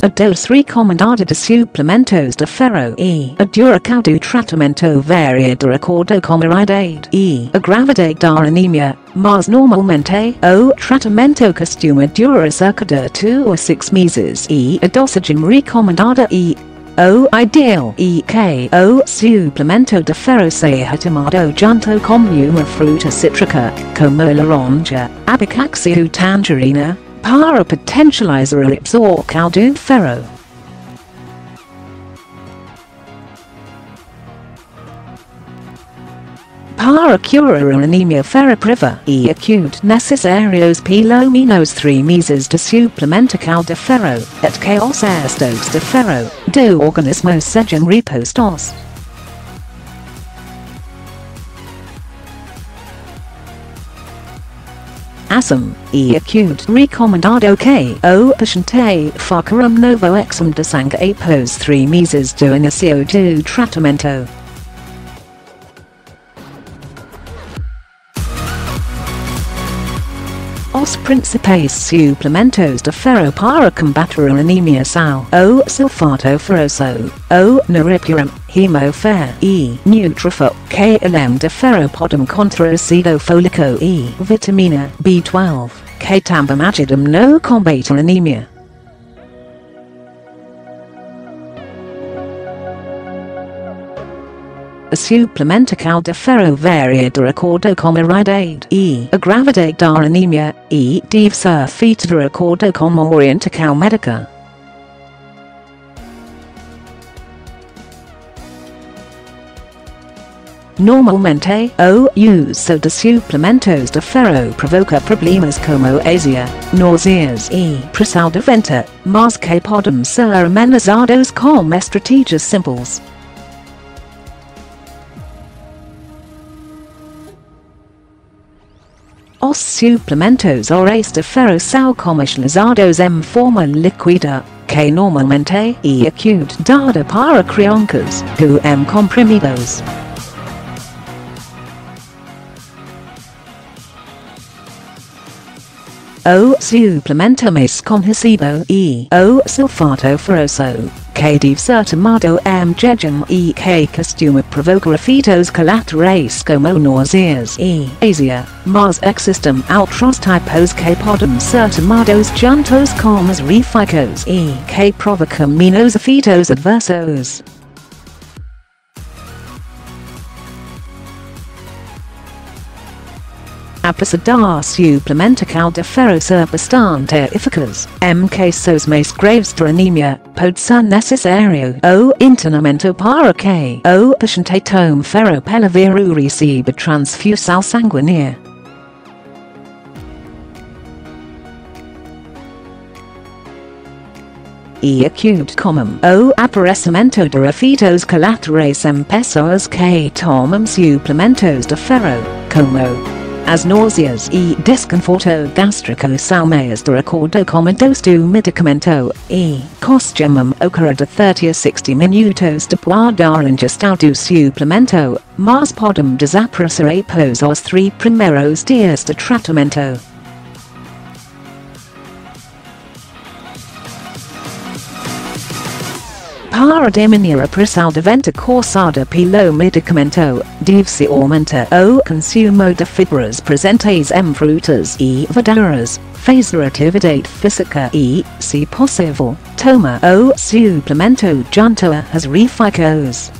A dos recomendado de suplementos de ferro e a duracao do tratamento varia de acordo com a idade e a gravidade da anemia, mas normalmente o tratamento costuma durar cerca de 2 a 6 meses e a dosagem recomendada e o ideal e que o suplemento de ferro tomado junto com uma fruta cítrica, como laranja, abacaxi ou tangerina, para potentializar a absorção do ferro. Para curar a anemia ferropriva e acute necessários pelo menos 3 meses de suplementação de ferro, et chaos os estos de ferro, do organismo sejam repostos. Assam, e acute recomendado que o paciente faça um novo exame de sangue após 3 meses do início do tratamento. Os principais suplementos de ferro para combater a anemia são o sulfato ferroso, o Noripurum, Hemo-Ferr. E Neutrofer, KLM de ferro podem contra ácido fólico e vitamina B12, que também ajudam no combate anemia. A suplementação de ferro varia de acordo com a idade e a gravidade da anemia e deve ser feita de acordo com a médica. Normalmente, o uso de suplementos de ferro provoca problemas como azia, náuseas e pressão de venta, mas que podem ser amenizados com estratégias simples. Os suplementos orais de ferro são comercializados em forma líquida, que normalmente é acute dada para crianças, ou em comprimidos. O suplemento mais conhecido é o sulfato ferroso, que deve ser tomado em jejum e costuma provocar efeitos colaterais como náuseas e. azia, mas existem outros tipos que podem ser juntos com os refrigos e. Que provocam menos efeitos adversos. Apesar da suplementação de ferro ser bastante eficaz, em casos mais graves anemia, pode ser necessário o internamento para que o paciente tome ferro pela via ou receba transfusão sanguínea. e acute como o aparecimento de efeitos colaterais em pessoas que tomam suplementos de ferro, como as náuseas e desconforto gástrico são meias de acordo com a dose do medicamento e costumam ocorrer de 30 a 60 minutos depois da ingestão do suplemento, mas podem desaparecer após os três primeiros dias de tratamento. Para diminuir a pressão de venta causada pelo medicamento, deve-se aumentar o consumo de fibras presentes em frutas e verduras, fazer atividade física e, se possível, toma o suplemento junto a as refrigos.